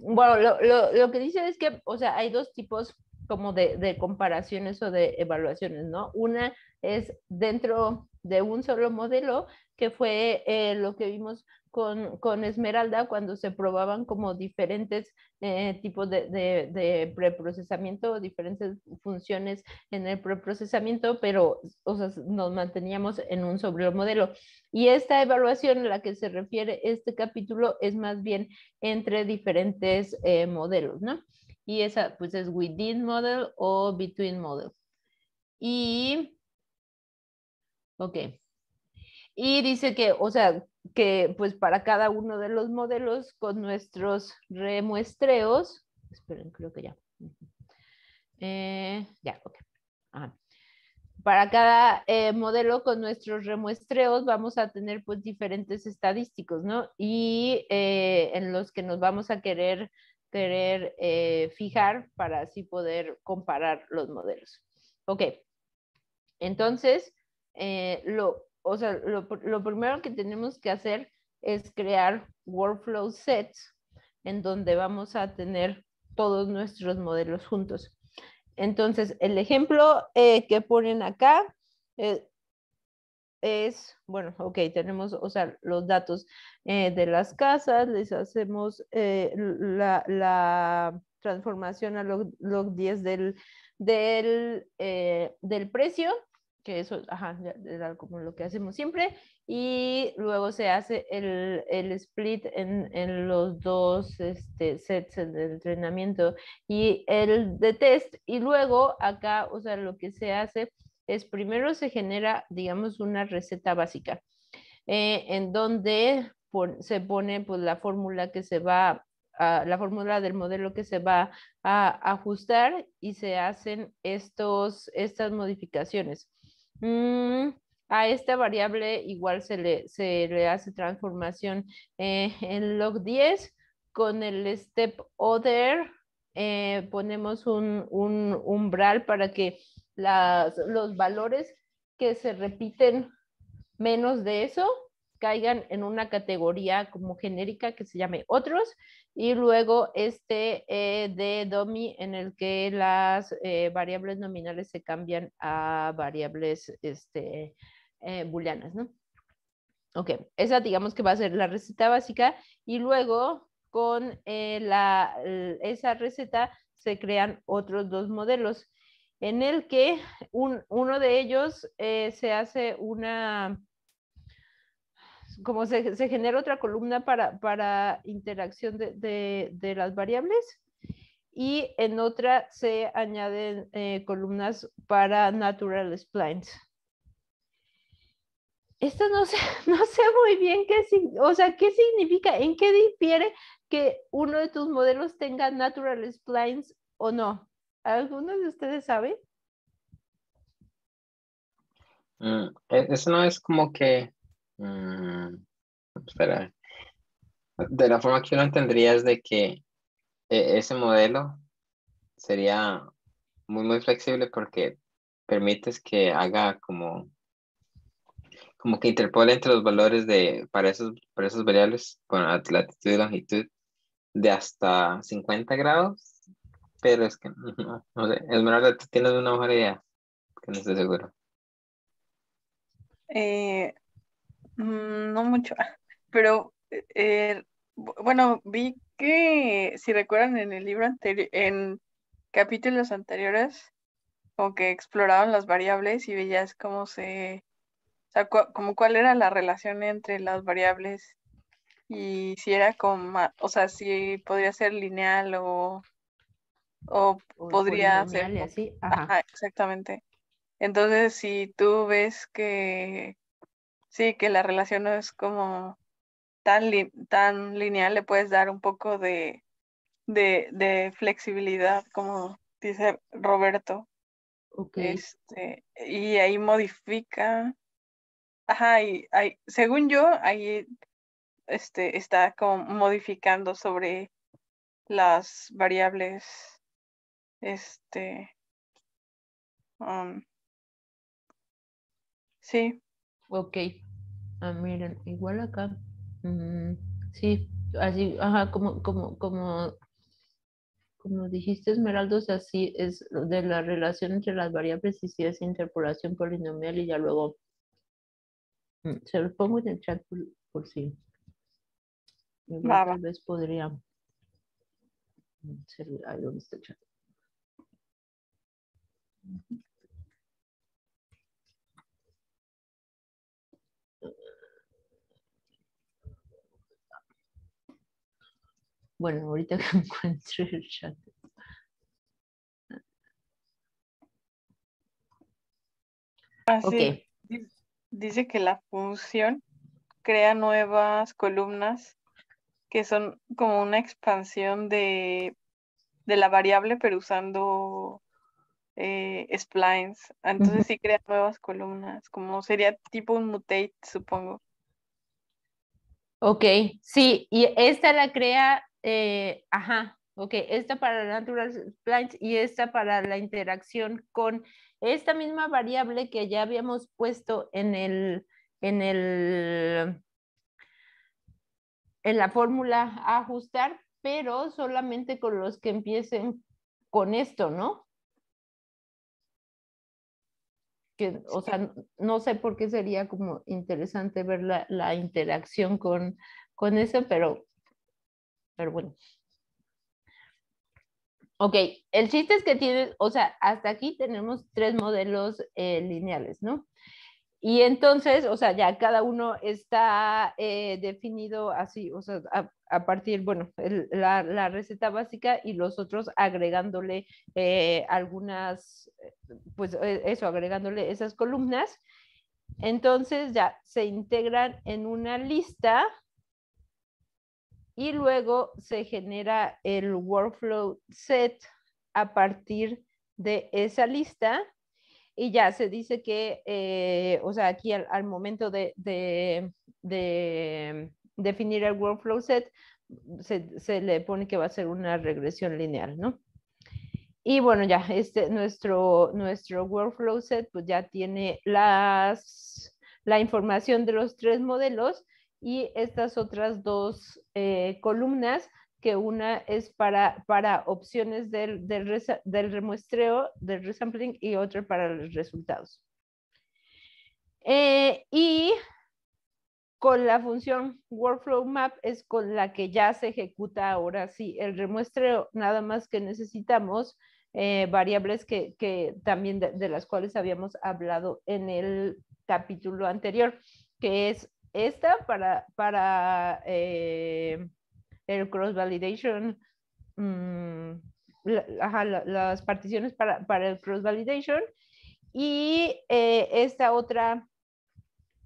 bueno, lo, lo, lo, que dice es que, o sea, hay dos tipos como de, comparaciones o de evaluaciones, ¿no? Una es dentro de un solo modelo, que fue eh, lo que vimos con, con, Esmeralda cuando se probaban como diferentes eh, tipos de, de, de, preprocesamiento, diferentes funciones en el preprocesamiento, pero o sea, nos manteníamos en un solo modelo. Y esta evaluación a la que se refiere este capítulo es más bien entre diferentes eh, modelos, ¿no? Y esa pues es within model o between model. Y, ok. Y dice que, o sea, que pues para cada uno de los modelos con nuestros remuestreos, esperen, creo que ya. Eh, ya, ok. Para cada eh, modelo con nuestros remuestreos vamos a tener pues diferentes estadísticos, ¿no? Y eh, en los que nos vamos a querer, querer fijar para así poder comparar los modelos. Ok. Entonces, lo, o sea, lo, primero que tenemos que hacer es crear workflow sets en donde vamos a tener todos nuestros modelos juntos. Entonces, el ejemplo eh, que ponen acá eh, es, bueno, ok, tenemos, o sea, los datos eh, de las casas, les hacemos la, la, transformación a log, log 10 del, del, del precio que eso ajá, era como lo que hacemos siempre, y luego se hace el, el split en, en, los dos este, sets, de entrenamiento y el de test, y luego acá, o sea, lo que se hace es primero se genera, digamos, una receta básica, eh, en donde se pone pues la fórmula que se va la fórmula del modelo que se va a ajustar y se hacen estos, estas modificaciones. Mm, a esta variable igual se le, se le hace transformación eh, en log 10 con el step other eh, ponemos un, un, umbral para que las, los valores que se repiten menos de eso caigan en una categoría como genérica que se llame otros y luego este eh, de dummy en el que las eh, variables nominales se cambian a variables este, eh, booleanas, ¿no? Ok, esa digamos que va a ser la receta básica y luego con la, esa receta se crean otros dos modelos en el que un, uno de ellos se hace una como se, genera otra columna para, para interacción de, de, de, las variables y en otra se añaden eh, columnas para natural splines. Esto no sé, no sé muy bien qué, o sea, qué significa, en qué difiere que uno de tus modelos tenga natural splines o no. ¿Alguno de ustedes sabe? Mm, e, eso no es como que Mm, espera. De la forma que uno entendería es de que e, ese modelo sería muy, muy flexible porque permites que haga como, como que interpole entre los valores de, para esos, para esos variables con latitud y longitud de hasta 50 grados, pero es que no, no sé, Esmeralda, tú tienes una mejor idea, que no estoy seguro. Eh, Mm, no mucho, pero eh, bueno, vi que si recuerdan en el libro anterior, en capítulos anteriores, como que exploraban las variables y veías cómo se, o sea, como cuál era la relación entre las variables y si era como, o sea, si podría ser lineal o, o, podría ser... Así. Ajá, exactamente. Entonces, si tú ves que Sí, que la relación no es como tan, tan lineal, le puedes dar un poco de, de, flexibilidad, como dice Roberto. Okay. Este, y ahí modifica. Ajá, y según yo, ahí este, está como modificando sobre las variables. Este. Um, sí. Ok. Ah, miren, igual acá. sí, así, ajá, como, como, como como dijiste, Esmeralda, así es de la relación entre las variables y si es interpolación polinomial y ya luego mm, se lo pongo en el chat por, si. Tal vez podría Ahí donde está el chat. Bueno, ahorita que encuentre el chat. Así, Dice que la función crea nuevas columnas que son como una expansión de, la variable, pero usando eh, splines. Entonces sí crea nuevas columnas, como sería tipo un mutate, supongo. Ok, sí, y esta la crea eh, ajá, ok, esta para natural splines y esta para la interacción con esta misma variable que ya habíamos puesto en el, en el, en la fórmula a ajustar, pero solamente con los que empiecen con esto, ¿no? Que, o sea, no sé por qué sería como interesante ver la, la interacción con, con eso, pero pero bueno. Ok, el chiste es que tienes, o sea, hasta aquí tenemos tres modelos eh, lineales, ¿no? Y entonces, o sea, ya cada uno está eh, definido así, o sea, a, partir, bueno, la, receta básica y los otros agregándole eh, algunas, pues eso, agregándole esas columnas. Entonces ya se integran en una lista y luego se genera el workflow set a partir de esa lista y ya se dice que, eh, o sea, aquí al, momento de, definir el workflow set, se, le pone que va a ser una regresión lineal, ¿no? Y bueno, ya, este, nuestro, nuestro workflow set, pues ya tiene las, la información de los tres modelos y estas otras dos eh, columnas, que una es para, para opciones del, del, del, remuestreo, del resampling, y otra para los resultados. Eh, y con la función workflow map es con la que ya se ejecuta ahora sí el remuestreo, nada más que necesitamos eh, variables que, que también de, las cuales habíamos hablado en el capítulo anterior, que es esta para, para eh, el cross validation, mm, las particiones para, para, el cross validation y eh, esta otra,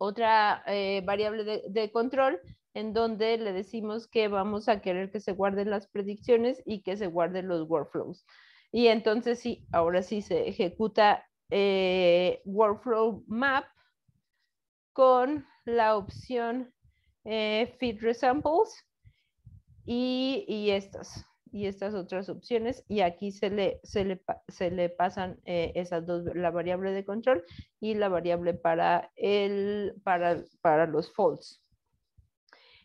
otra eh, variable de, control en donde le decimos que vamos a querer que se guarden las predicciones y que se guarden los workflows. Y entonces sí, ahora sí se ejecuta workflow map con la opción eh, Fit Resamples y, estas y estas otras opciones y aquí se le, se le, se le pasan eh, esas dos, la variable de control y la variable para, el, para, para los false.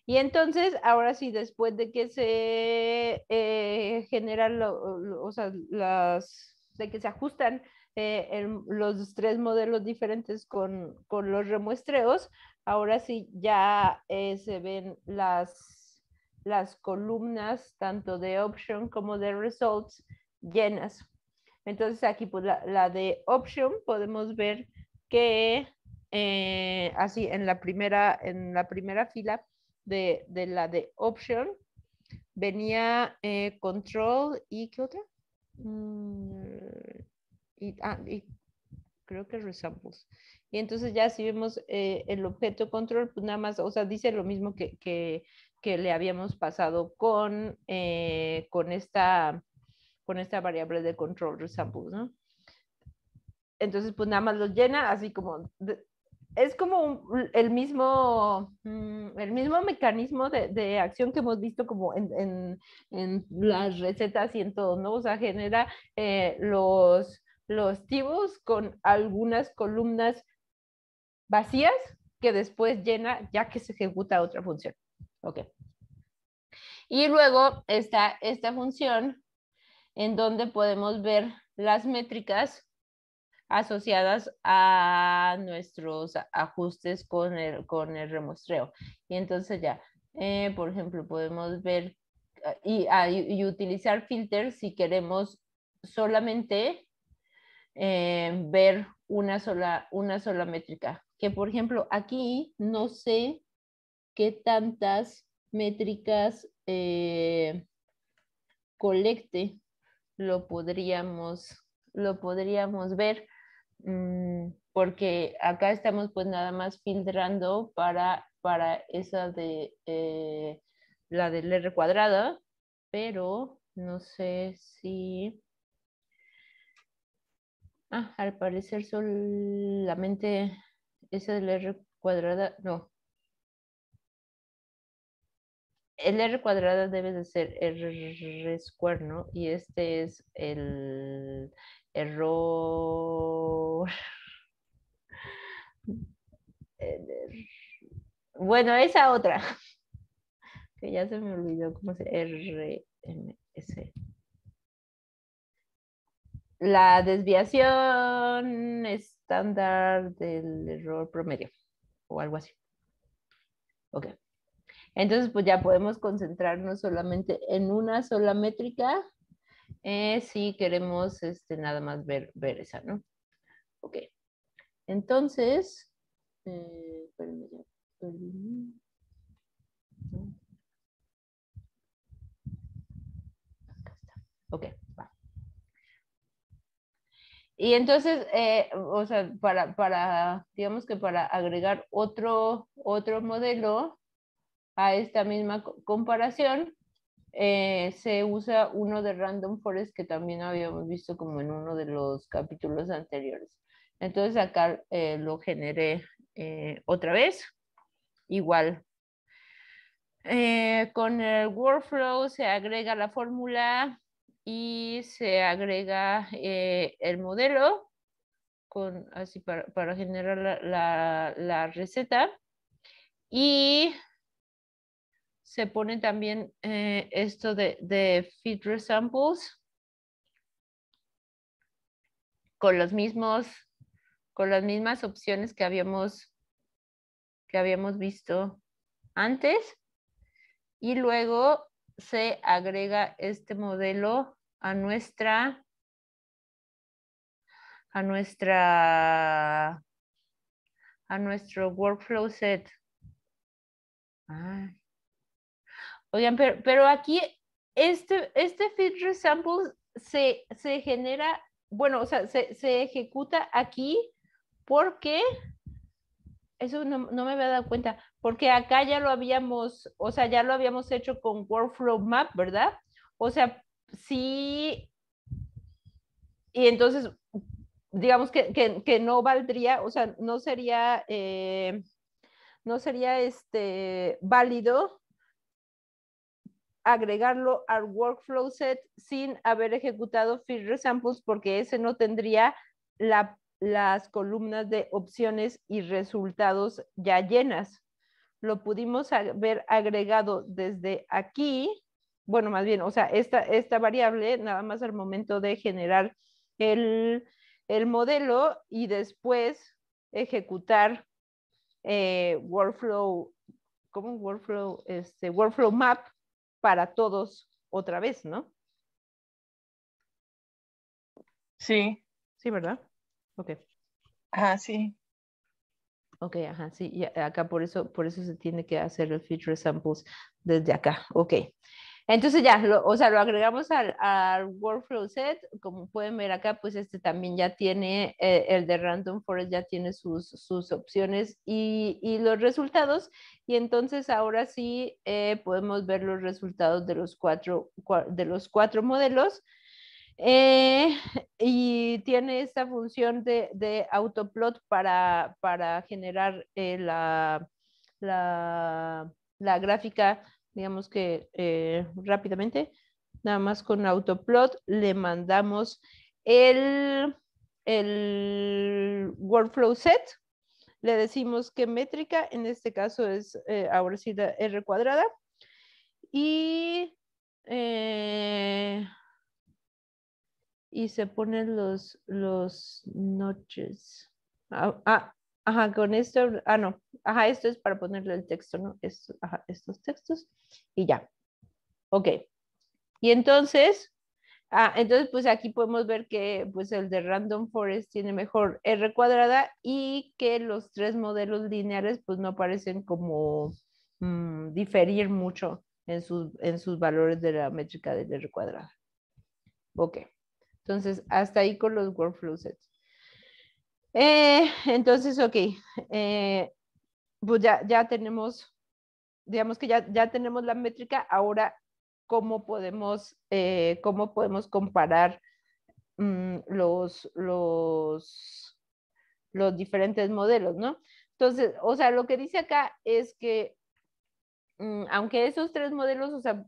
Y entonces, ahora sí, después de que se eh, generan, o sea, las, de que se ajustan eh, los tres modelos diferentes con, con, los remuestreos, ahora sí ya eh, se ven las, las columnas tanto de option como de results llenas. Entonces aquí pues la, la de option podemos ver que eh, así en la primera, en la primera fila de, de la de option venía control y ¿qué otra? Mm, Ah, y, creo que resamples. Y entonces ya si vemos eh, el objeto control, pues nada más, o sea, dice lo mismo que, que, que le habíamos pasado con, eh, con, esta, con esta variable de control resamples, ¿no? Entonces, pues nada más lo llena así como, es como el, mismo, mm, el mismo mecanismo de, de, acción que hemos visto como en, en, en, las recetas y en todo, ¿no? O sea, genera eh, los los tibos con algunas columnas vacías que después llena ya que se ejecuta otra función. Ok. Y luego está esta función en donde podemos ver las métricas asociadas a nuestros ajustes con el, con el remuestreo. Y entonces ya, eh, por ejemplo, podemos ver ah, ah, y, utilizar filters si queremos solamente eh, ver una sola, una sola métrica. Que por ejemplo, aquí no sé qué tantas métricas eh, colecte lo podríamos, lo podríamos ver. Mm, porque acá estamos pues nada más filtrando para, para esa de eh, la del R cuadrada, pero no sé si... Ah, al parecer solamente esa del R cuadrada, no. El R cuadrada debe de ser R square, ¿no? Y este es el error. Bueno, esa otra. Que ya se me olvidó cómo se RMS. La desviación estándar del error promedio o algo así. Ok. Entonces, pues ya podemos concentrarnos solamente en una sola métrica eh, si queremos este, nada más ver, ver esa, ¿no? Ok. Entonces, eh, Ok, va. Y entonces, eh, o sea, para, para, digamos que para agregar otro, otro modelo a esta misma comparación, eh, se usa uno de Random Forest que también habíamos visto como en uno de los capítulos anteriores. Entonces acá eh, lo generé eh, otra vez, igual. con el workflow se agrega la fórmula y se agrega el modelo con, así para, generar la, la receta. Y se pone también eh, esto de, de feed resamples con los mismos, con las mismas opciones que habíamos, que habíamos visto antes. Y luego se agrega este modelo a nuestra, a nuestra, a nuestro workflow set. Ah, Oigan, pero, aquí este, este feed resample se, se genera, bueno, o sea, se, se ejecuta aquí porque, eso no, no, me había dado cuenta, porque acá ya lo habíamos, o sea, ya lo habíamos hecho con Workflow Map, ¿verdad? O sea, sí, y entonces, digamos que, que, que no valdría, o sea, no sería, eh, no sería este, válido agregarlo al workflow set sin haber ejecutado feed resamples porque ese no tendría las columnas de opciones y resultados ya llenas. Lo pudimos haber agregado desde aquí, bueno, más bien, o sea, esta, esta variable nada más al momento de generar el, modelo y después ejecutar eh, workflow, como workflow, este, workflow map para todos otra vez, ¿no? Sí. Sí, ¿verdad? Ok. Ah, sí. Ok, ajá, sí, y acá por eso, por eso se tiene que hacer el feature samples desde acá. Ok. Entonces ya, o sea, lo agregamos al, al, workflow set. Como pueden ver acá, pues este también ya tiene, eh, el de Random Forest ya tiene sus, sus opciones y, y, los resultados. Y entonces ahora sí eh, podemos ver los resultados de los cuatro, de los cuatro modelos. Eh, y tiene esta función de, de autoplot para, para generar la, la, la gráfica digamos que eh, rápidamente, nada más con autoplot le mandamos el, el workflow set, le decimos qué métrica, en este caso es eh, ahora sí la R cuadrada, y eh, y se ponen los, los noches. Ah, ah, ajá, con esto, ah, no, ajá, esto es para ponerle el texto, ¿no? Ajá, estos textos y ya. Ok. Y entonces, ah, entonces pues aquí podemos ver que pues el de Random Forest tiene mejor R cuadrada y que los tres modelos lineales pues no parecen como mm, diferir mucho en sus, en sus valores de la métrica del R cuadrada. Ok. Entonces, hasta ahí con los workflow sets. Eh, entonces, ok. Eh, pues ya, ya tenemos, digamos que ya, ya tenemos la métrica. Ahora, ¿cómo podemos, eh, cómo podemos comparar mm, los, los, los diferentes modelos, ¿no? Entonces, o sea, lo que dice acá es que Mm, aunque esos tres modelos, o sea,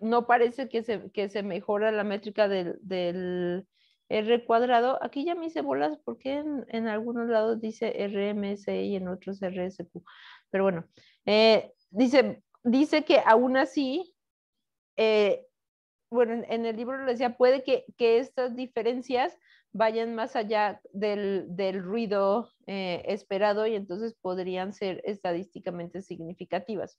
no parece que se, que se mejora la métrica del, del, R cuadrado, aquí ya me hice bolas porque en, algunos lados dice RMSI y en otros RSQ. Pero bueno, eh, dice, dice que aún así, eh, bueno, en, el libro lo decía, puede que, que, estas diferencias vayan más allá del, del ruido eh, esperado y entonces podrían ser estadísticamente significativas.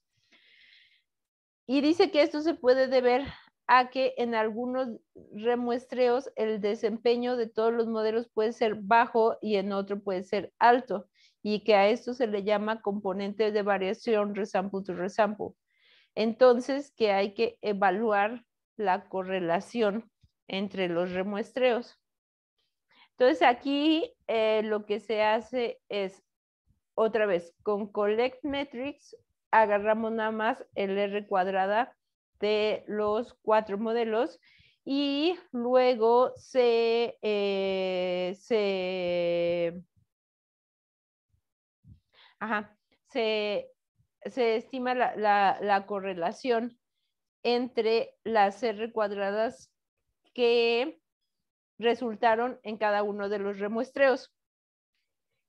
Y dice que esto se puede deber a que en algunos remuestreos el desempeño de todos los modelos puede ser bajo y en otro puede ser alto y que a esto se le llama componente de variación resample to resample. Entonces, que hay que evaluar la correlación entre los remuestreos. Entonces, aquí eh, lo que se hace es, otra vez, con Collect Metrics agarramos nada más el R cuadrada de los cuatro modelos y luego se, eh, se, se, estima la, la correlación entre las R cuadradas que resultaron en cada uno de los remuestreos.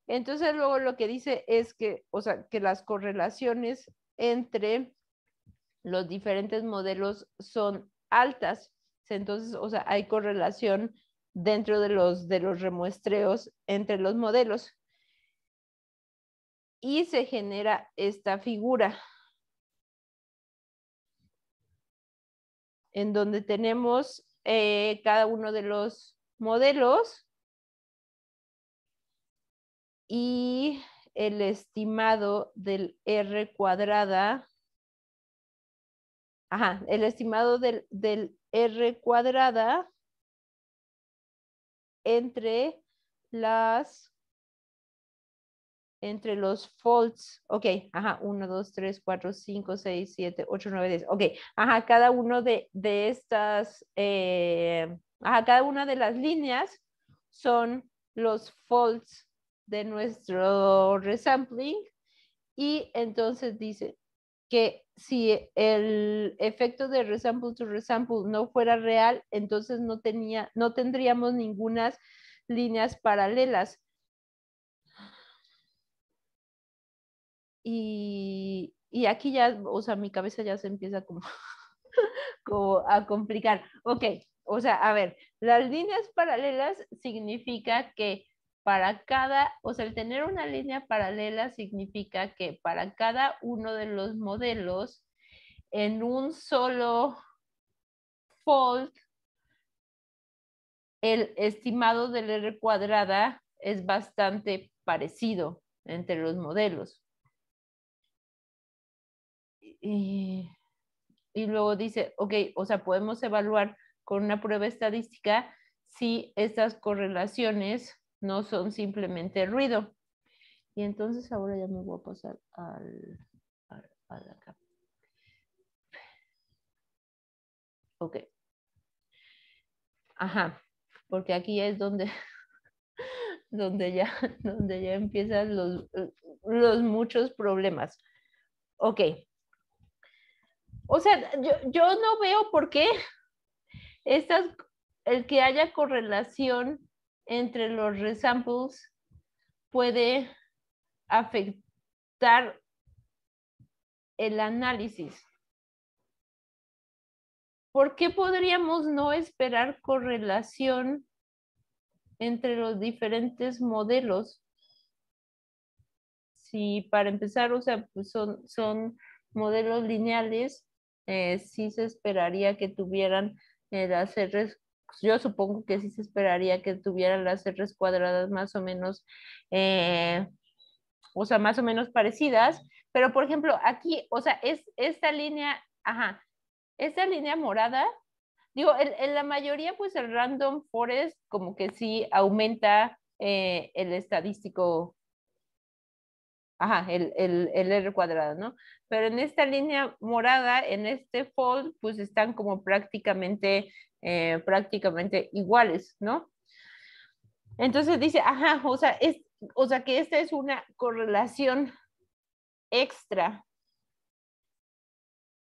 Entonces luego lo que dice es que, o sea, que las correlaciones entre los diferentes modelos son altas. Entonces, o sea, hay correlación dentro de los, de los remuestreos entre los modelos. Y se genera esta figura en donde tenemos eh, cada uno de los modelos y el estimado del R cuadrada, ajá, el estimado del, del R cuadrada entre las, entre los folds, ok, ajá, 1, 2, 3, 4, 5, 6, 7, 8, 9, 10, ok, ajá, cada uno de, de estas, eh, ajá, cada una de las líneas son los folds de nuestro resampling. Y entonces dice que si el efecto de resample to resample no fuera real, entonces no, tenía, no tendríamos ninguna líneas paralelas. Y, y, aquí ya, o sea, mi cabeza ya se empieza como, como a complicar. Ok, o sea, a ver, las líneas paralelas significa que para cada, o sea, el tener una línea paralela significa que para cada uno de los modelos, en un solo fold, el estimado del R cuadrada es bastante parecido entre los modelos. Y, luego dice, ok, o sea, podemos evaluar con una prueba estadística si estas correlaciones no son simplemente ruido. Y entonces ahora ya me voy a pasar al, a, la capa. Ok. Ajá, porque aquí es donde, donde, ya, donde ya empiezan los, los muchos problemas. Ok. O sea, yo, yo no veo por qué estas, el que haya correlación entre los resamples puede afectar el análisis. ¿Por qué podríamos no esperar correlación entre los diferentes modelos. Si para empezar, o sea, pues son, son modelos lineales, eh, sí se esperaría que tuvieran las R's, yo supongo que sí se esperaría que tuvieran las R's cuadradas más o menos, eh, o sea, más o menos parecidas, pero por ejemplo, aquí, o sea, es esta línea, ajá, esta línea morada Digo, en, la mayoría, pues el random forest como que sí aumenta eh, el estadístico, ajá, el, el, el, R cuadrado, ¿no? Pero en esta línea morada, en este fold, pues están como prácticamente, eh, prácticamente iguales, ¿no? Entonces dice, ajá, o sea, es, o sea que esta es una correlación extra.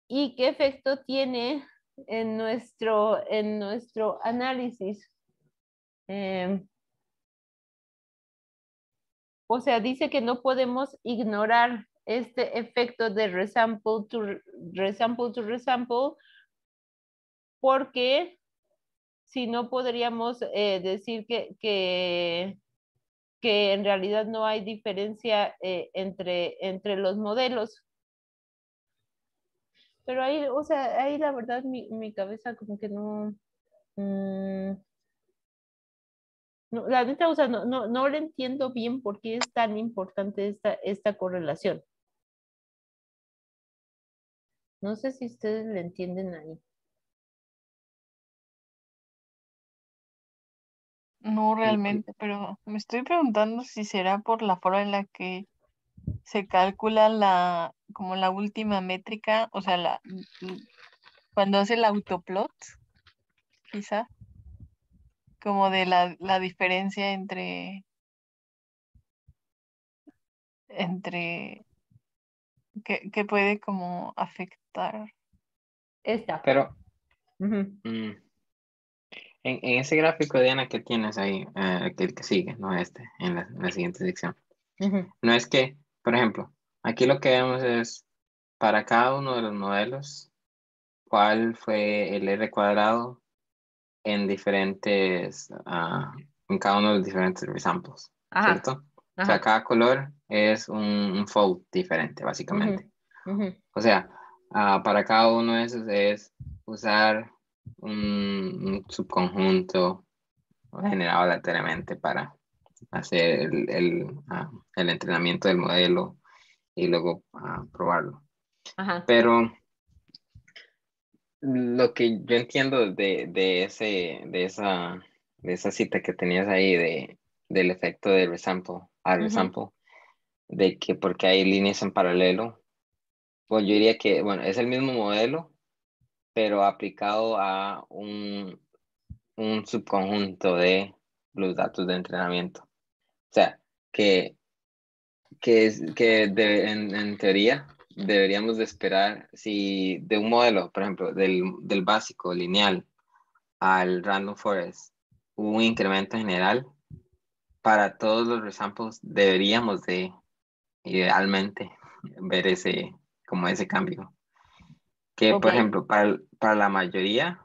¿Y qué efecto tiene en nuestro, en nuestro análisis. Em, o sea, dice que no podemos ignorar este efecto de resample to resample, to resample porque si no podríamos eh, decir que, que, en realidad no hay diferencia eh, entre, entre los modelos. Pero ahí, o sea, ahí la verdad mi, mi cabeza como que no... Mm, no, la neta, o sea, no, no, no le entiendo bien por qué es tan importante esta, esta correlación. No sé si ustedes le entienden ahí. No realmente, pero me estoy preguntando si será por la forma en la que se calcula la, como la última métrica, o sea, la, cuando hace el autoplot, quizá, como de la, la diferencia entre, entre, que, que puede como afectar. Esta. Pero, mm, en, en, ese gráfico, Diana, que tienes ahí, eh, que el que sigue, no este, en la, en la siguiente sección, no es que por ejemplo, aquí lo que vemos es para cada uno de los modelos, cuál fue el R cuadrado en diferentes, uh, en cada uno de los diferentes resamples, ¿cierto? O sea, cada color es un, fold diferente, básicamente. O sea, uh, para cada uno de esos es usar un, subconjunto generado aleatoriamente para hacer el, el, ah, el entrenamiento del modelo y luego ah, probarlo. Pero lo que yo entiendo de, de, ese, de, esa, de esa cita que tenías ahí de, del efecto de resample al resample, de que porque hay líneas en paralelo, pues yo diría que, bueno, es el mismo modelo, pero aplicado a un, un subconjunto de los datos de entrenamiento. O sea, que, que, que en, teoría deberíamos de esperar si de un modelo, por ejemplo, del, del básico lineal al random forest, hubo un incremento general, para todos los resamples deberíamos de idealmente ver ese, como ese cambio. Que, por ejemplo, para, para la mayoría,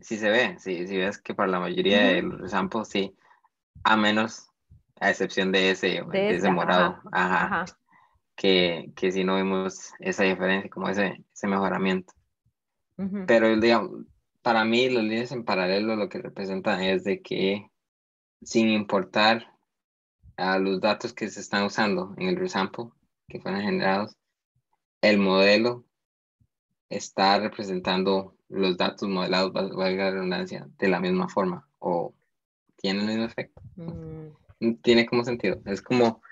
sí se ve, si sí, ves que para la mayoría de los resamples, sí, a menos a excepción de ese, de, ese morado, ajá, Que, que si no vemos esa diferencia, como ese, ese mejoramiento. Pero digamos, para mí los líneas en paralelo lo que representan es de que sin importar a los datos que se están usando en el resample que fueron generados, el modelo está representando los datos modelados, valga la redundancia, de la misma forma o tiene el mismo efecto. Mm tiene como sentido. Es como,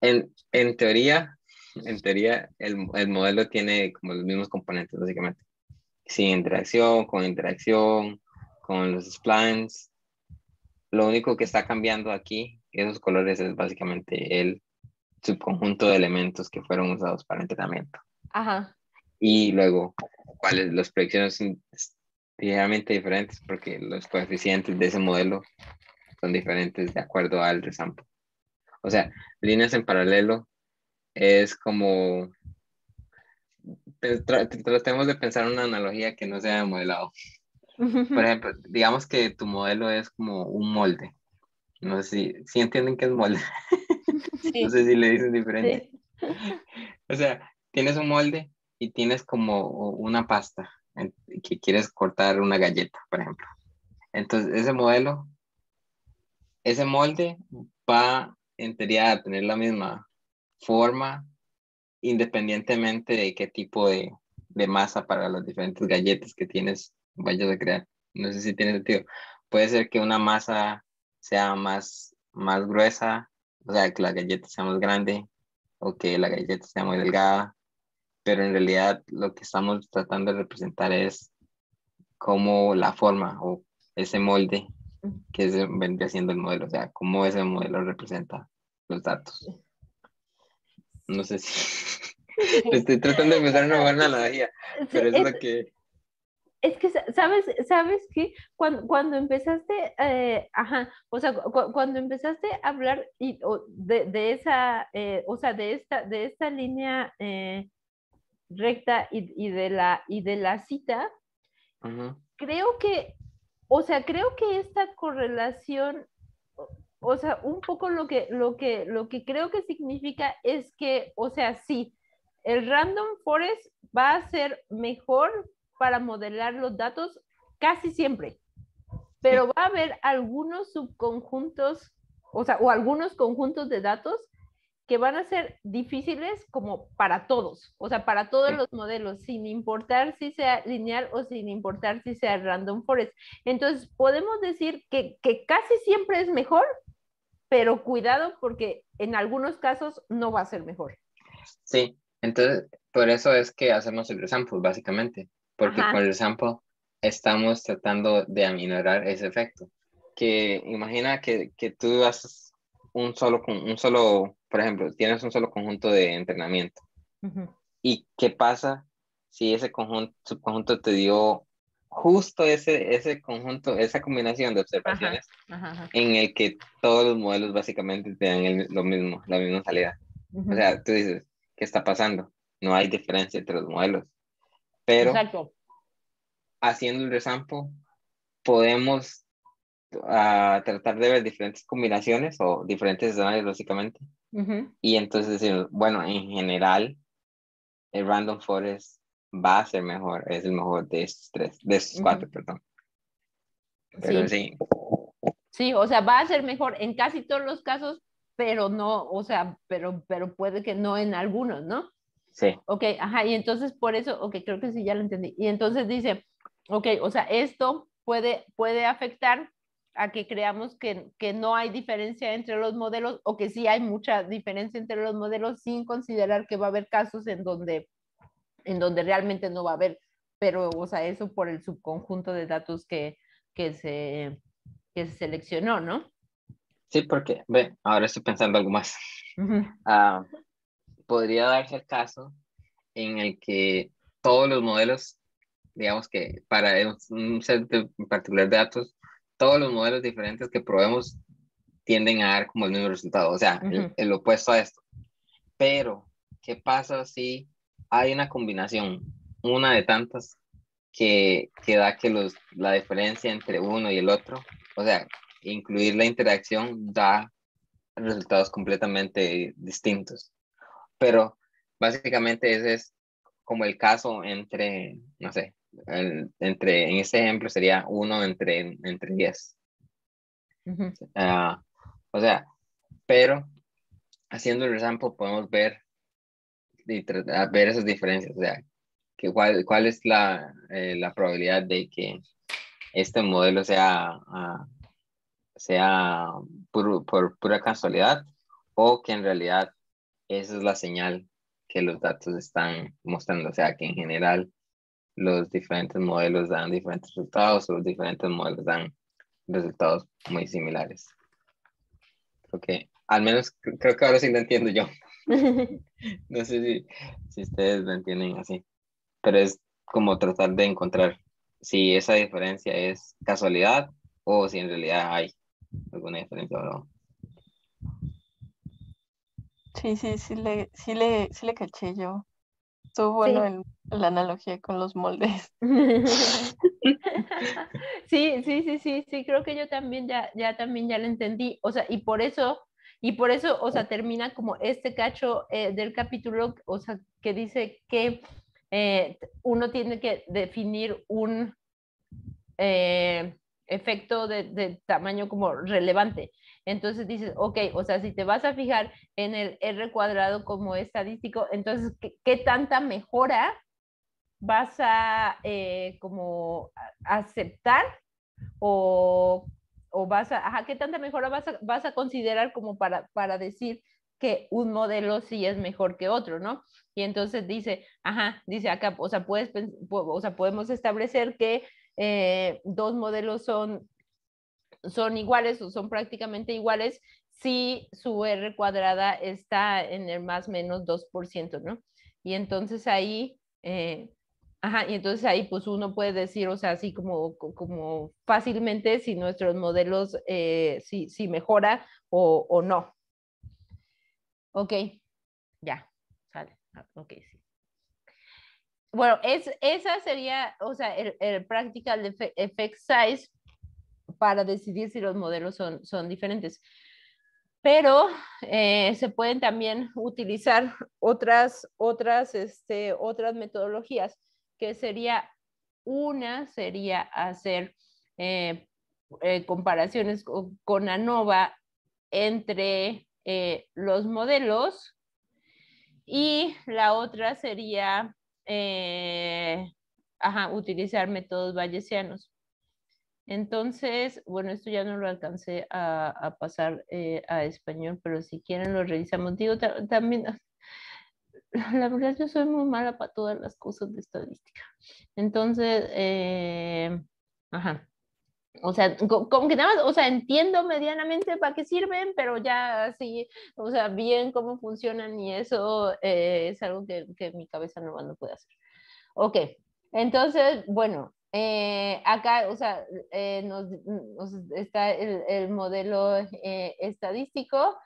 en, en teoría, en teoría, el, el, modelo tiene como los mismos componentes, básicamente. Sin interacción, con interacción, con los splines. Lo único que está cambiando aquí, esos colores, es básicamente el subconjunto de elementos que fueron usados para entrenamiento. Ajá. Y luego, cuáles las proyecciones son ligeramente diferentes porque los coeficientes de ese modelo son diferentes de acuerdo al resample. O sea, líneas en paralelo es como tratemos de pensar una analogía que no sea modelado. Por ejemplo, digamos que tu modelo es como un molde. No sé si, si entienden qué es molde. no sé si le dicen diferente. O sea, tienes un molde y tienes como una pasta que quieres cortar una galleta, por ejemplo. Entonces, ese modelo, ese molde va en teoría a tener la misma forma independientemente de qué tipo de, masa para las diferentes galletas que tienes vayas a crear. No sé si tiene sentido. Puede ser que una masa sea más, más gruesa, o sea, que la galleta sea más grande o que la galleta sea muy delgada, pero en realidad lo que estamos tratando de representar es cómo la forma o ese molde que se vendría siendo el modelo, o sea, cómo ese modelo representa los datos. No sé si estoy tratando de pensar una buena analogía, pero es, lo que... Es que, ¿sabes, sabes que cuando, cuando empezaste, eh, ajá, o sea, cuando empezaste a hablar y, de, de, esa, eh, o sea, de esta, de esta línea eh, recta y, y, de la, y de la cita, creo que, o sea, creo que esta correlación, o sea, un poco lo que, lo que, lo que creo que significa es que, o sea, sí, el random forest va a ser mejor para modelar los datos casi siempre, pero va a haber algunos subconjuntos, o sea, o algunos conjuntos de datos que van a ser difíciles como para todos, o sea, para todos los modelos, sin importar si sea lineal o sin importar si sea random forest. Entonces, podemos decir que, que casi siempre es mejor, pero cuidado porque en algunos casos no va a ser mejor. Sí, entonces, por eso es que hacemos el resample, básicamente, porque con el resample estamos tratando de aminorar ese efecto. Que imagina que, que tú haces un solo, un solo por ejemplo, tienes un solo conjunto de entrenamiento. ¿Y qué pasa si ese conjunto, subconjunto te dio justo ese, ese conjunto, esa combinación de observaciones en el que todos los modelos básicamente te dan lo mismo, la misma salida? O sea, tú dices, ¿qué está pasando? No hay diferencia entre los modelos. Pero haciendo el resample, podemos uh, tratar de ver diferentes combinaciones o diferentes escenarios, básicamente, y entonces bueno, en general, el Random Forest va a ser mejor, es el mejor de estos tres, de estos cuatro, perdón. Pero sí. sí. o sea, va a ser mejor en casi todos los casos, pero no, o sea, pero, pero puede que no en algunos, ¿no? Sí. Ok, ajá, y entonces por eso, ok, creo que sí, ya lo entendí. Y entonces dice, ok, o sea, esto puede, puede afectar a que creamos que, que, no hay diferencia entre los modelos o que sí hay mucha diferencia entre los modelos sin considerar que va a haber casos en donde, en donde realmente no va a haber, pero, o sea, eso por el subconjunto de datos que, que, se, que se seleccionó, ¿no? Sí, porque, ve, ahora estoy pensando algo más. Ah, podría darse el caso en el que todos los modelos, digamos que para un set en particular de datos, todos los modelos diferentes que probemos tienden a dar como el mismo resultado, o sea, el, opuesto a esto. Pero, ¿qué pasa si hay una combinación, una de tantas, que, que da que los, la diferencia entre uno y el otro, o sea, incluir la interacción da resultados completamente distintos. Pero básicamente ese es como el caso entre, no sé, entre, en este ejemplo sería uno entre, entre 10. Ah, o sea, pero haciendo el resample podemos ver, ver esas diferencias, o sea, que cuál, cuál es la, eh, la probabilidad de que este modelo sea, uh, sea por, por pura casualidad o que en realidad esa es la señal que los datos están mostrando, o sea, que en general los diferentes modelos dan diferentes resultados o los diferentes modelos dan resultados muy similares. Creo que, al menos creo que ahora sí lo entiendo yo. no sé si, si ustedes lo entienden así, pero es como tratar de encontrar si esa diferencia es casualidad o si en realidad hay alguna diferencia o no. Sí, sí, sí le, sí le, sí le caché yo. Estuvo bueno la analogía con los moldes. Sí, sí, sí, sí, sí, creo que yo también ya, ya también ya lo entendí. O sea, y por eso, y por eso, o sea, termina como este cacho eh, del capítulo, o sea, que dice que eh, uno tiene que definir un eh, efecto de, de, tamaño como relevante. Entonces dices, ok, o sea, si te vas a fijar en el R cuadrado como estadístico, entonces, ¿qué, qué tanta mejora vas a eh, como aceptar o, o, vas a, ajá, qué tanta mejora vas a, vas a considerar como para, para decir que un modelo sí es mejor que otro, ¿no? Y entonces dice, ajá, dice acá, o sea, puedes, o sea, podemos establecer que eh, dos modelos son, son iguales o son prácticamente iguales si su R cuadrada está en el más menos 2%, ¿no? Y entonces ahí, eh, ajá, y entonces ahí pues uno puede decir, o sea, así como, como fácilmente si nuestros modelos, eh, si, si mejora o, o no. Ok, ya, sale, ah, ok, sí. Bueno, es, esa sería, o sea, el, el practical effect size para decidir si los modelos son, son diferentes. Pero eh, se pueden también utilizar otras, otras, este, otras metodologías, que sería, una sería hacer eh, eh, comparaciones con, ANOVA entre eh, los modelos y la otra sería utilizar métodos bayesianos. Entonces, bueno, esto ya no lo alcancé a, pasar a español, pero si quieren lo revisamos. Digo, también, la verdad yo soy muy mala para todas las cosas de estadística. Entonces, eh, ajá. O sea, como que nada más, o sea, entiendo medianamente para qué sirven, pero ya así, o sea, bien cómo funcionan y eso eh, es algo que, que, mi cabeza no, no puede hacer. Ok, entonces, bueno, eh, acá, o sea, eh, nos, nos, está el, el modelo eh, estadístico,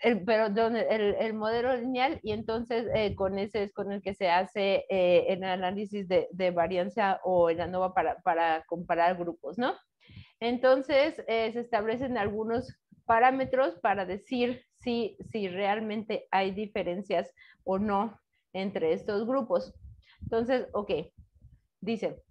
el, perdón, el, el, modelo lineal y entonces eh, con ese es con el que se hace eh, el análisis de, de, varianza o el ANOVA para, para comparar grupos, ¿no? Entonces eh, se establecen algunos parámetros para decir si, si realmente hay diferencias o no entre estos grupos. Entonces, ok, dice,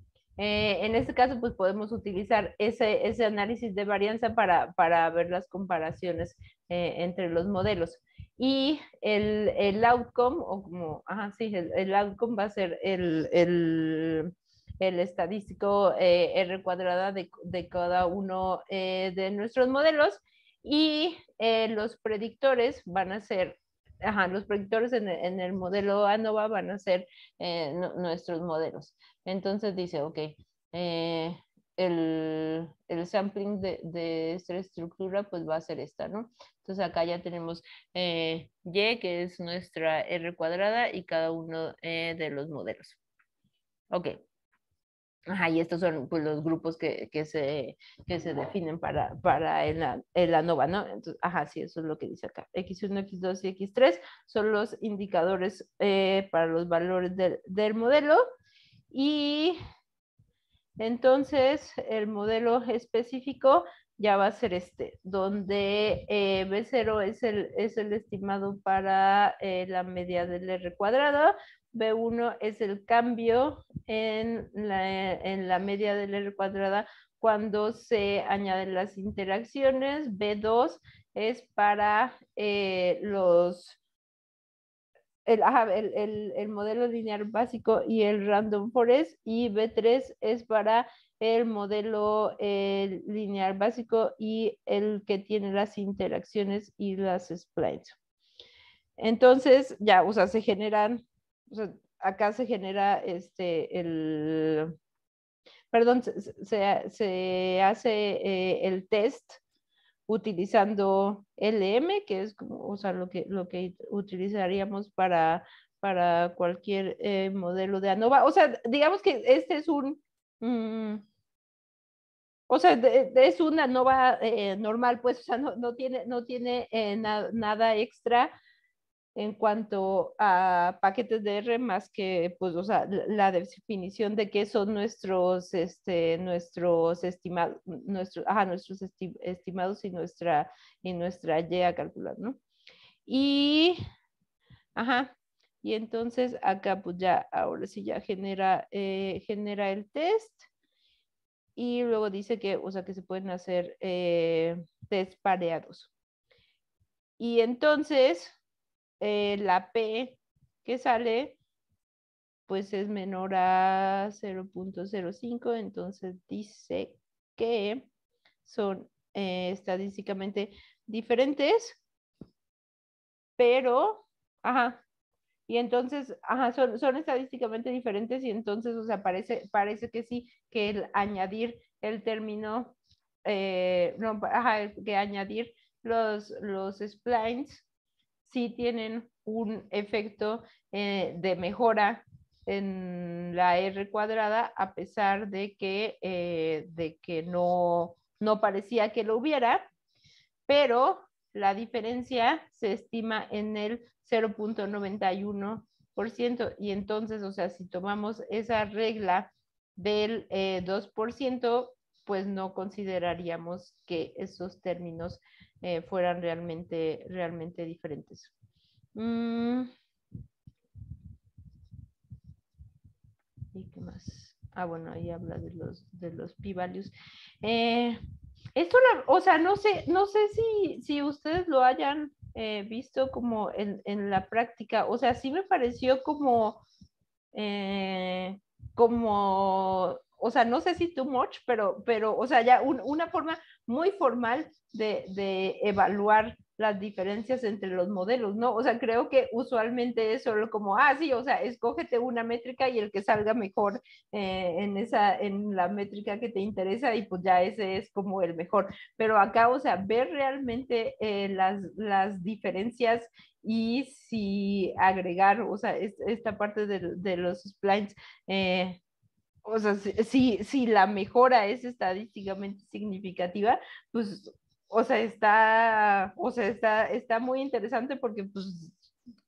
eh, en este caso, pues podemos utilizar ese, ese análisis de varianza para, para ver las comparaciones eh, entre los modelos. Y el, el, outcome, o como, ajá, sí, el, el outcome va a ser el, el, el estadístico eh, R cuadrada de, de, cada uno eh, de nuestros modelos. Y eh, los predictores van a ser Ajá, los predictores en el, modelo ANOVA van a ser eh, nuestros modelos. Entonces dice, ok, eh, el, el, sampling de, esta estructura pues va a ser esta, ¿no? Entonces acá ya tenemos eh, Y, que es nuestra R cuadrada, y cada uno de los modelos. Ok. Ajá, y estos son pues, los grupos que, que, se, que se definen para, para el, el ANOVA, ¿no? Entonces, ajá, sí, eso es lo que dice acá. X1, X2 y X3 son los indicadores eh, para los valores del, del modelo. Y entonces el modelo específico ya va a ser este, donde eh, B0 es el, es el estimado para eh, la media del R cuadrado, B1 es el cambio en la, en la media del R cuadrada cuando se añaden las interacciones, B2 es para eh, los el, el, el, el, modelo lineal básico y el random forest y B3 es para el modelo eh, lineal básico y el que tiene las interacciones y las splines. Entonces, ya, o sea, se generan, acá se genera este, el, perdón, se, se, hace eh, el test utilizando LM, que es como, o sea, lo que, lo que utilizaríamos para, para cualquier eh, modelo de ANOVA. O sea, digamos que este es un, mmm, o sea, de, es una ANOVA eh, normal, pues, o sea, no, no tiene, no tiene na, nada extra. En cuanto a paquetes de R más que, pues, o sea, la definición de qué son nuestros, este, nuestros estimados, nuestros, ajá, nuestros estimados y nuestra, y nuestra Y a calcular, ¿no? Y, ajá, y entonces acá pues ya, ahora sí ya genera, eh, genera el test y luego dice que, o sea, que se pueden hacer eh, test pareados. Y entonces, eh, la P que sale, pues es menor a 0.05, entonces dice que son eh, estadísticamente diferentes, pero, ajá, y entonces, ajá, son, son, estadísticamente diferentes y entonces, o sea, parece, parece que sí, que el añadir el término, eh, no, ajá, que añadir los, los splines sí tienen un efecto eh, de mejora en la R cuadrada, a pesar de que, eh, de que no, no parecía que lo hubiera, pero la diferencia se estima en el 0.91%. Y entonces, o sea, si tomamos esa regla del 2%, eh, pues no consideraríamos que esos términos eh, fueran realmente, realmente diferentes. Mm. ¿Y qué más? Ah, bueno, ahí habla de los, de los p-values. Eh, esto, o sea, no sé, no sé si, si ustedes lo hayan eh, visto como en, en, la práctica. O sea, sí me pareció como, como, o sea, no sé si too much, pero, pero o sea, ya una forma muy formal de, de evaluar las diferencias entre los modelos, ¿no? O sea, creo que usualmente es solo como, ah, sí, o sea, escógete una métrica y el que salga mejor eh, en esa, en la métrica que te interesa y pues ya ese es como el mejor. Pero acá, o sea, ver realmente eh, las, las diferencias y si agregar, o sea, esta parte de, de los splines, eh, o sea, si, si, la mejora es estadísticamente significativa, pues o sea, está, o sea, está, está muy interesante porque pues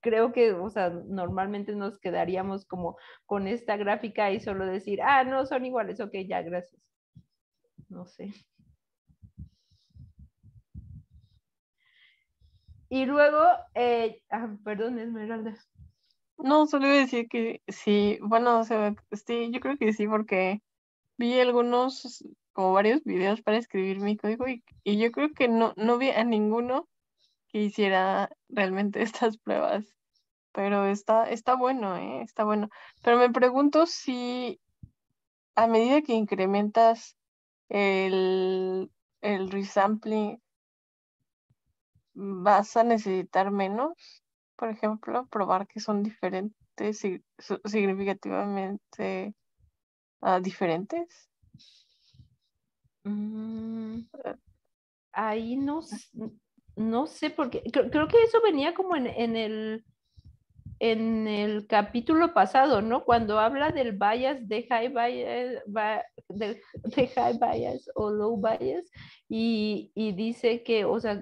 creo que, o sea, normalmente nos quedaríamos como con esta gráfica y solo decir, ah, no, son iguales, ok, ya, gracias. No sé. Y luego, eh, ah, perdón, Esmeralda. No, solo iba decir que sí, bueno, o sea, sí, yo creo que sí, porque vi algunos como varios videos para escribir mi código y, yo creo que no, no vi a ninguno que hiciera realmente estas pruebas. Pero está, está bueno, ¿eh? Está bueno. Pero me pregunto si a medida que incrementas el, el resampling, vas a necesitar menos, por ejemplo, probar que son diferentes, significativamente uh, diferentes. Mm, ahí no, no sé porque creo, que eso venía como en, el en el capítulo pasado, ¿no? Cuando habla del bias de high bias, de, high bias o low bias y, dice que, o sea,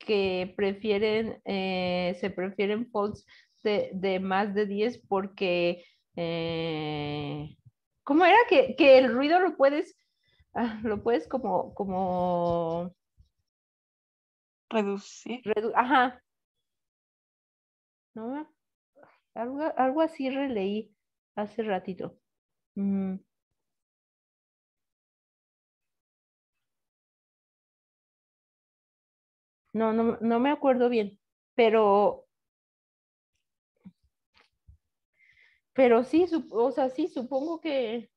que prefieren, eh, se prefieren faults de, más de 10 porque, eh, ¿cómo era? Que, que el ruido lo puedes Ah, lo puedes como, como reducir. ajá. ¿No? Algo, algo así releí hace ratito. Mm. No, no, no me acuerdo bien, pero, pero sí, o sea, sí, supongo que,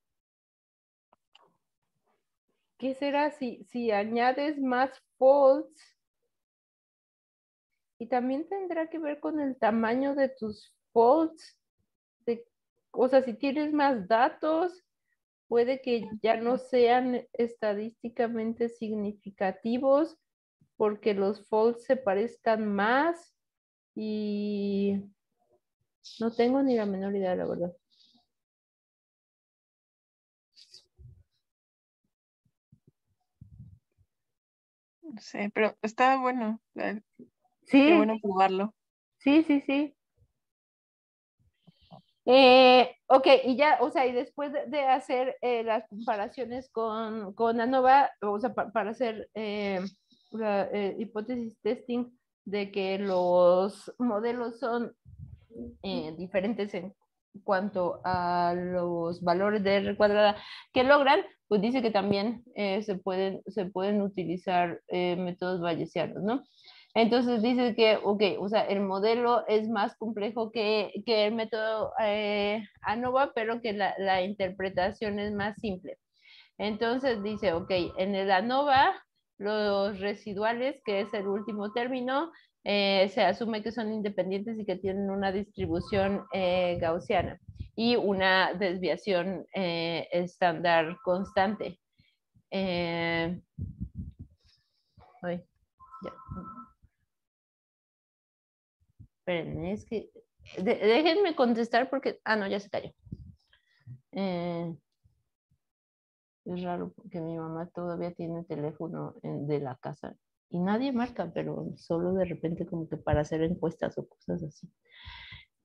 ¿qué será si, si añades más folds? Y también tendrá que ver con el tamaño de tus folds. De, o sea, si tienes más datos, puede que ya no sean estadísticamente significativos porque los folds se parezcan más y no tengo ni la menor idea, la verdad. Sí, pero está bueno. Sí. Qué bueno probarlo. Sí, sí, sí. Eh, ok, y ya, o sea, y después de, hacer eh, las comparaciones con, con ANOVA, o sea, para hacer eh, la hipótesis testing de que los modelos son diferentes en cuanto a los valores de R cuadrada que logran, pues dice que también se, pueden, se pueden utilizar métodos bayesianos, ¿no? Entonces dice que, ok, o sea, el modelo es más complejo que, que el método eh, ANOVA, pero que la, la, interpretación es más simple. Entonces dice, ok, en el ANOVA, los residuales, que es el último término, eh, se asume que son independientes y que tienen una distribución eh, gaussiana y una desviación eh, estándar constante. Ay. Esperen, es que déjenme contestar porque, ah, no, ya se cayó. Eh, es raro porque mi mamá todavía tiene teléfono de la casa y nadie marca, pero solo de repente como que para hacer encuestas o cosas así.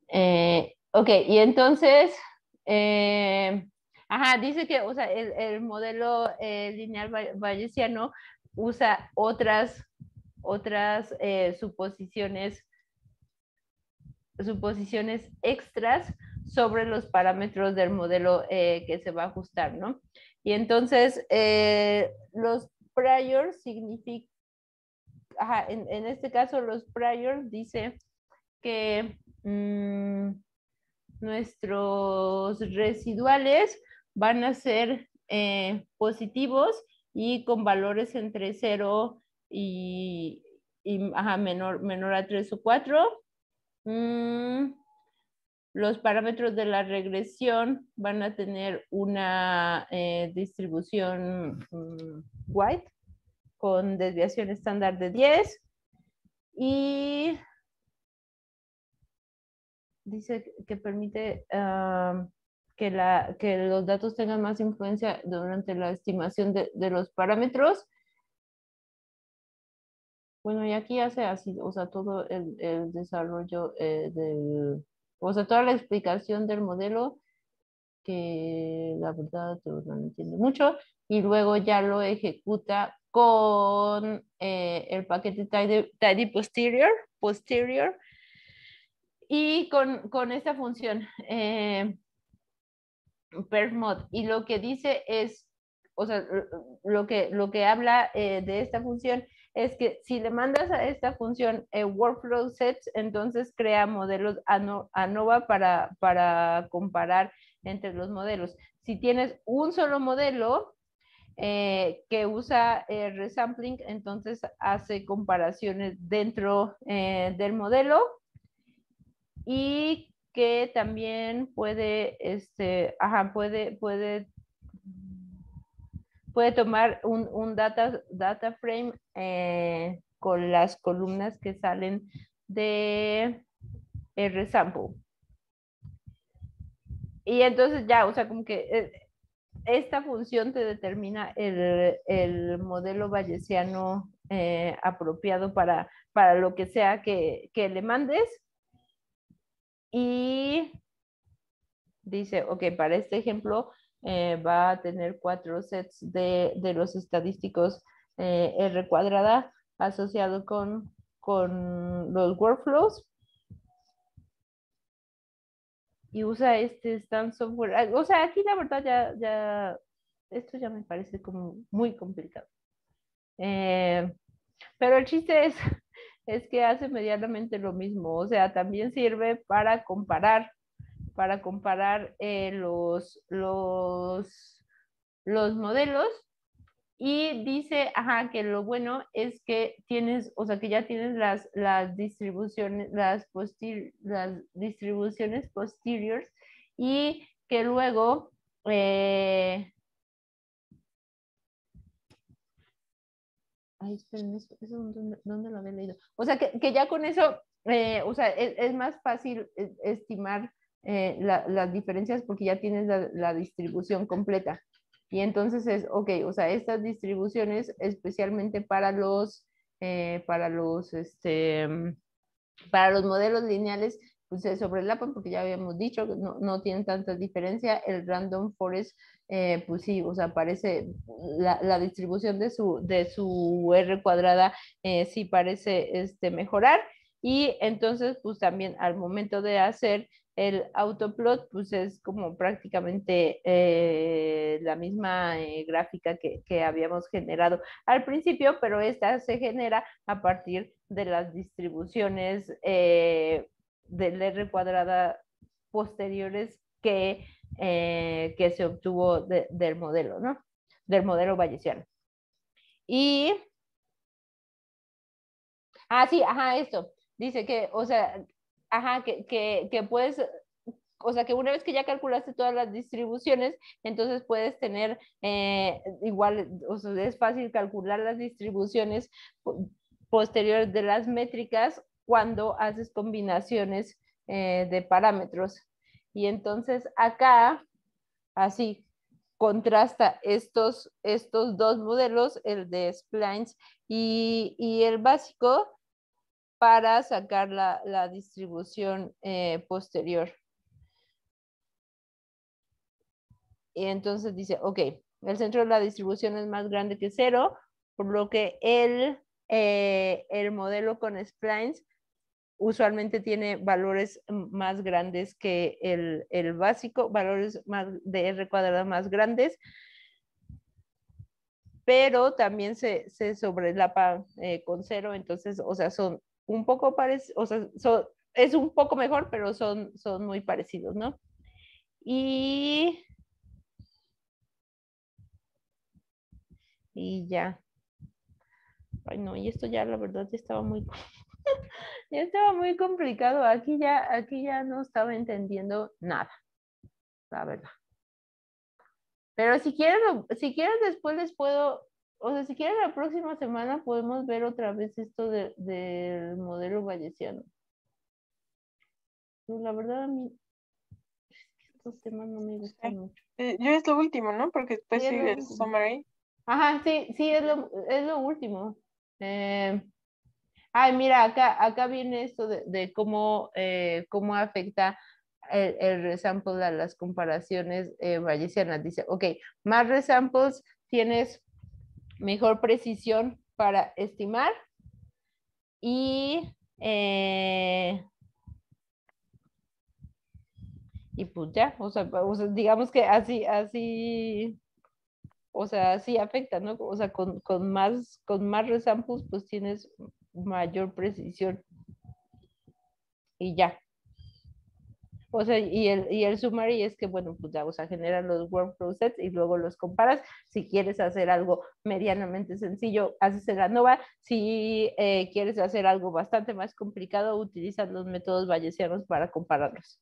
Eh, ok, y entonces, eh, ajá, dice que, o sea, el, el modelo lineal bayesiano usa otras, otras suposiciones suposiciones extras sobre los parámetros del modelo eh, que se va a ajustar, ¿no? Y entonces, eh, los priors significa, en, este caso los priors dice que mm, nuestros residuales van a ser eh, positivos y con valores entre 0 y, menor, menor a 3 o 4 Mm, los parámetros de la regresión van a tener una eh, distribución mm, white con desviación estándar de 10 y dice que permite ah, que, la, que los datos tengan más influencia durante la estimación de, de los parámetros. Bueno, y aquí hace así, o sea, todo el, desarrollo eh, del, o sea, toda la explicación del modelo, que la verdad no entiende mucho, y luego ya lo ejecuta con eh, el paquete tidy, posterior, posterior, y con, con esta función eh, mod. Y lo que dice es, o sea, lo que, lo que habla eh, de esta función es que si le mandas a esta función eh, workflow sets, entonces crea modelos ANOVA para, para comparar entre los modelos. Si tienes un solo modelo eh, que usa eh, resampling, entonces hace comparaciones dentro del modelo y que también puede, este, ajá, puede, puede puede tomar un, data, data frame eh, con las columnas que salen de resample. Y entonces ya, o sea, como que eh, esta función te determina el, modelo bayesiano eh, apropiado para, para lo que sea que, que le mandes. Y dice, ok, para este ejemplo, eh, va a tener cuatro sets de, de los estadísticos eh, R cuadrada asociado con, con los workflows. Y usa este stand software. Ah, o sea, aquí la verdad ya, ya esto ya me parece como muy complicado. Eh, pero el chiste es, es que hace medianamente lo mismo. O sea, también sirve para comparar para comparar eh, los, los, los modelos y dice, ajá, que lo bueno es que tienes, o sea, que ya tienes las, las distribuciones, las, las distribuciones posteriores y que luego eh, Ay, esperen, ¿eso, ¿dónde, lo había leído? O sea, que, que ya con eso, eh, o sea, es, es, más fácil estimar eh, las diferencias porque ya tienes la, distribución completa. Y entonces es, ok, o sea, estas distribuciones especialmente para los, eh, para los, este, Para los modelos lineales, pues se sobrelapan porque ya habíamos dicho que no, no tienen tanta diferencia. El random forest, eh, pues sí, o sea, parece la, la, distribución de su, de su R cuadrada eh, sí parece este, mejorar. Y entonces, pues también al momento de hacer el autoplot, pues es como prácticamente eh, la misma eh, gráfica que, que, habíamos generado al principio, pero esta se genera a partir de las distribuciones eh, del R cuadrada posteriores que, que se obtuvo del modelo, ¿no? Del modelo bayesiano. Y... Ah, sí, ajá, esto. Dice que, o sea, ajá, que, que, que puedes, o sea, que una vez que ya calculaste todas las distribuciones, entonces puedes tener eh, igual, o sea, es fácil calcular las distribuciones posteriores de las métricas cuando haces combinaciones eh, de parámetros. Y entonces acá, así, contrasta estos, estos dos modelos, el de splines y, y el básico, para sacar la, la distribución eh, posterior. Y entonces dice, ok, el centro de la distribución es más grande que cero, por lo que el, eh, el modelo con splines usualmente tiene valores más grandes que el, el básico, valores de R cuadrado más grandes, pero también se, se sobrelapa eh, con cero, entonces, o sea, son un poco parecidos, o sea, es un poco mejor, pero son, son muy parecidos, ¿no? Y... Y ya. Ay, no, y esto ya la verdad ya estaba muy... ya estaba muy complicado. Aquí ya, aquí ya no estaba entendiendo nada, la verdad. Pero si quieren, si quieren después les puedo o sea, si quieren la próxima semana podemos ver otra vez esto del de, modelo valleciano. Pues la verdad a mí estos temas no me gustan mucho. Eh, yo es lo último, ¿no? Porque después sí, sigue el summary. Ajá, sí, sí, es lo, es lo último. Eh, ay, mira, acá, acá viene esto de, de cómo, eh, cómo afecta el, el, resample a las comparaciones eh, Dice, ok, más resamples tienes mejor precisión para estimar y, eh, y pues ya, o sea, digamos que así, así, o sea, así afecta, ¿no? O sea, con, con más, con más resamples, pues tienes mayor precisión. Y ya. O sea, y el, y el summary es que, bueno, pues ya, o sea, los workflow sets y luego los comparas. Si quieres hacer algo medianamente sencillo, haces el ANOVA. Si eh, quieres hacer algo bastante más complicado, utilizas los métodos bayesianos para compararlos.